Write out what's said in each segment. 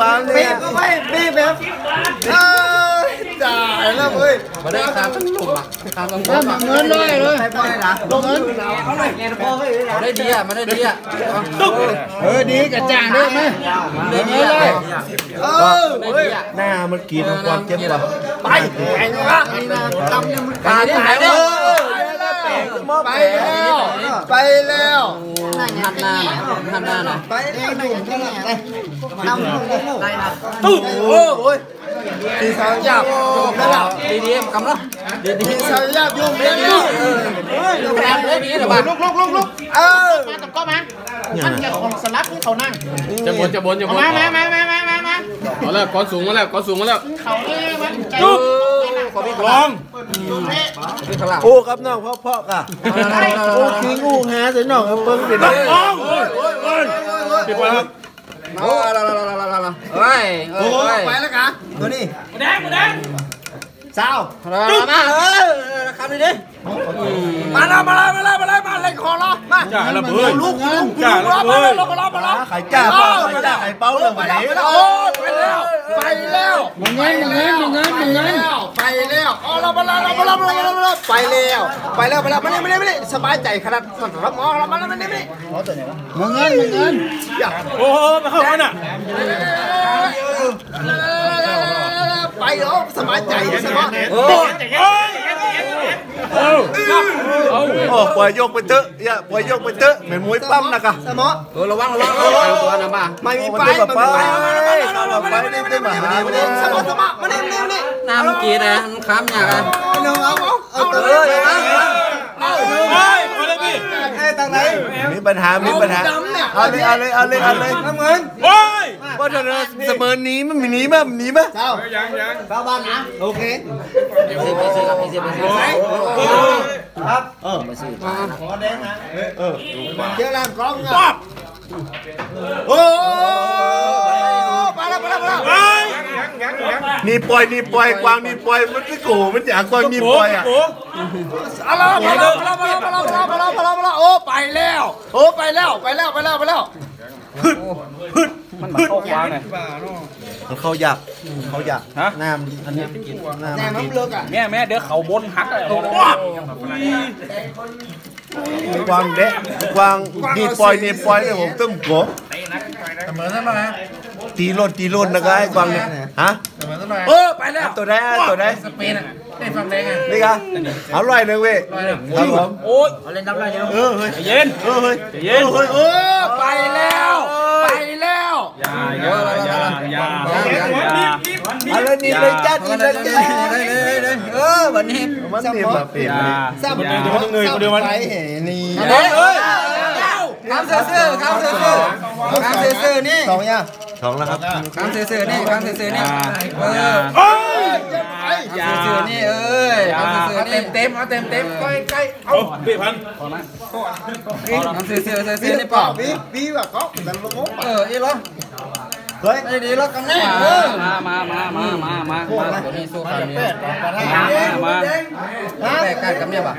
วางเนี่ยบก็ไม่ปีบแบบเอ้ยจ่ายแล้วเว้ยมาได้ตามทั้งหลุมอะตามทั้งหลุมอะเงินเลยเลยไปนะลงเงินเอาหน่อยแกพอก็อยู่ได้ดีอะมาได้ดีอะเออดีกระจ่างด้วยไหมได้ดีอะเออหน้ามันกรีดของความเจ็บปวดไปแข่งละจำเนี่ยมึงตายได้หาย ได้อไปแล้วไปแล้วหันหน้าหน่อยหันหน้าหน่อยไปแล้วดูที่ไหนเลยทำได้นะตุ๊บโอ้โหทีสาวจับได้แล้วดีดีกำลังดีดีทีสาวจับยุ่งเรื่องนี้แรงได้ดีหรือเปล่าลุกลุกลุกลุกเออก็มามันจะของสลับที่เขานั่งจะบนจะบนจะบนมามามามามามามาเอาแล้วก้อนสูงมาแล้วก้อนสูงมาแล้วเขาเนี่ยมันใจตุ๊บ ขอพี่ขลลัองงพี่ขลังโอ้ครับน้องพ่อพ่อกะโอ้ขี้งูหาใส่น้องเอาเปิ้งเป็นลองโอ้ยโอ้ยโอ้ยปิดไปครับโอ้ยละละละละละละเฮ้ยโอ้เฮ้ยไปแล้วกันตัวนี้แดงแดงสาวละละมาเออคำนี้ดิมาแล้วมาแล้วมาแล้วมาแล้วมาเล่นคอล้อมาจ่าละเบ้ยลูกลูกจ่าลูกละล้อมาเบ้แล้ยวลูกล้อมาแล้วไข่จ้าเป้าไข่จ้าไข่เป้าเรื่องไหนโอ้ไปแล้วไปแล้วมึงเงินมึงเงินมึงเงินมึงเงินไป แล้วอ๋อเรามาแล้วเรามาแล้วเรามาแล้วไปแล้วไปแล้วไปแล้วไม่ได้ไม่ได้ไม่ได้สบายใจขนาดนั้นรับมองเรามาแล้วไม่ได้ไม่ได้มึงเงินมึงเงินโอ้โหมาเข้ามาน่ะไปเหรอสบายใจสบายโอ้ยโอ้เอา โอ้ปล่อยยกไปเถอะอย่าปล่อยยกไปเถอะเหมือนมวยปั้มนะกะสมอเออระวังระวังระวังตัวนะบ้าไม่มีมันไปได้แบบไม่ไปมีไปไปได้ได้มาหามาเนี่ยสมอสมอมาเนี่ยมาเนี่ยมาเนี่ยน้ำกีนะมันค้ำอย่างไรหนึ่งเอาเอาเอาเอเลอยอย่างนั้นเอาเฮ้ยมาเลยพี่ไอ้ตังไหนมีปัญหามีปัญหาเอาเลยเอาเลยเอาเลยเอาเลยน้ำเงินโอ้ย ว่าจะเสมอนี้มันมีนี้มั้ยมีนี้มั้ยเจ้ายังยังเจ้าบ้านนะโอเคไปซื้อครับไปซื้อไปซื้อครับเออไปซื้อขอแดงนะเออเดี๋ยว làm con nha ป๊อบโอ้ไปแล้วไปแล้วไปนี่ปล่อยนี่ปล่อยกวางนี่ปล่อยมันไม่โกมันอยากกวายนี่ปล่อยอะอะไรมาแล้วมาแล้วมาแล้วมาแล้วมาแล้วมาแล้วโอ้ไปแล้วโอ้ไปแล้วไปแล้วไปแล้วไปแล้วฮึดฮึด มันมาเข้าควางไง มันเข้ายากเขาอยากน้ำอันนี้น้ำแน่น้ำเลือกอะแม่แม่เดี๋ยวเขาบนหักเลยกวางเดะกวางนี่ปล่อยนี่ปล่อยเนี่ยผมตึ้มโกเสมอเท่าไหร่ตีโลดตีโลดนะก็ไอ้กวางเนี่ยฮะเออไปแล้วตัวได้ตัวได้สเปนอะได้ฟังแดงไงนี่ก็อร่อยเลยเว้ยครับผมโอ้ยเอาเล่นดับไรเดียวเออเฮ้ยเย็นเออเฮ้ยเย็นเฮ้ยเออไปแล้วไปแล้ว อย่าอย่าอย่าอย่าอย่าอะไรนี่เลยจ้านี่เลยจ้าเลยเลยเลยเออวันนี้มันเนี่ยมาเปลี่ยนอย่าทราบเดี๋ยวมันต้องเหนื่อยเดี๋ยวมันไปเห็นนี่เฮ้ยเฮ้ยคำเสือเสือคำเสือเสือคำเสือเสือนี่สองยังสองแล้วครับคำเสือเสือนี่คำเสือเสือนี่เออโอ้ยคำเสือเสือนี่เอ้ยคำเสือเสือนี่เต็มเอาเต็มเต็มใกล้ใกล้เอาพี่พันคำเสือเสือเสือเสือนี่เปล่าปีปีแบบก็แต่ลงงเอออีหรอ เฮ้ยไอ้ดีแล้วกันแน่เออมามามามามามามาตัวนี้สู้กันเนี่ยมาแปลกกันกับเนี่ยป่ะ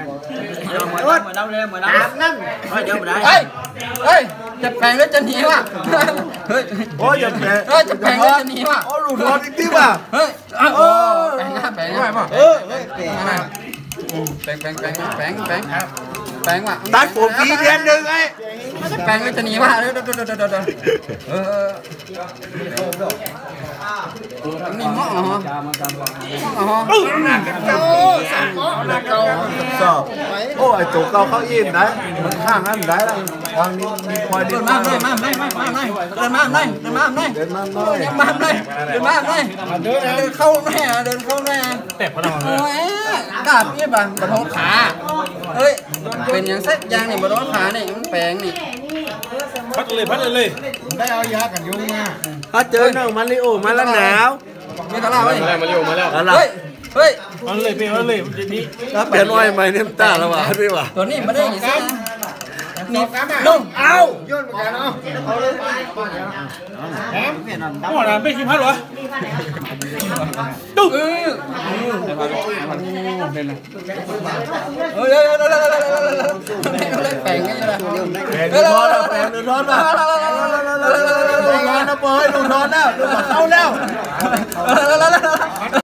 อาบนั่นเฮ้ยเฮ้ยจะแปลงหรือจะหนีวะเฮ้ยโอ้ยอย่าแพ้เฮ้ยจะแปลงหรือจะหนีวะโอ้หลุดรอดอีกทีว่ะเฮ้ยโอ้แปลงหน้าแปลงหน้าป่ะเออเฮ้ยเป๋แปลงแปลงแปลงแปลงแปลงแปลงว่ะตัดผมทีเดียนหนึ่งไอ้ แปลงหรือจะหนีวะเดี๋ยวเดี๋ยวเดี๋ยวเดี๋ยวเดี๋ยวเออมีหม้อเหรอเหม้อเหรอโอ้สามหม้อหนักเก่าสอบ ไอ้ตัวเก่าเขาอิ่มได้มันข้างนั้นได้ละวางนี้มีพลอยดีเดินมาเลยมาเลยมามาเลยเดินมาเลยเดินมาเลยเดินมาหน่อยเดินมาเลยเดินมาเลยเดินเข้าแม่เดินเข้าแม่แต่พลังโอ้ยกาบนี่บ้างบะท้องขาเฮ้ยเป็นอย่างเซ็ตยางนี่บะท้องขานี่มันแปลงนี่พัดเลยพัดเลยได้เอายากันยุงมาถ้าเจอน้องมาริโอมาแล้วหนาวมีตะลาไว้มาแล้วมาเร็วมาแล้วแล้วล่ะเฮ้ย เฮ้ยมันเลยเป็นมันเลยเดี๋ยวนี้เปลี่ยนอ้อยใหม่เนี่ยตาละหวะนด้วยว่ะตัวนี้มันได้ยังไงนี่นุ่มเอาโยนมาแกเนาะเอาเลยแหมหัวหน้าไม่ชิมพัดหรอดุ๊กเออเออเออเออเออเออเออเออ้ออเอ้เออเออเออเออเออออเออเออออเออเออออเออเออออเออเออออเออเออออเออเออออเออเออออเออเออออเออเออออเออเออออเออเออออเออเออออเออเออออเออเออออเออเอออ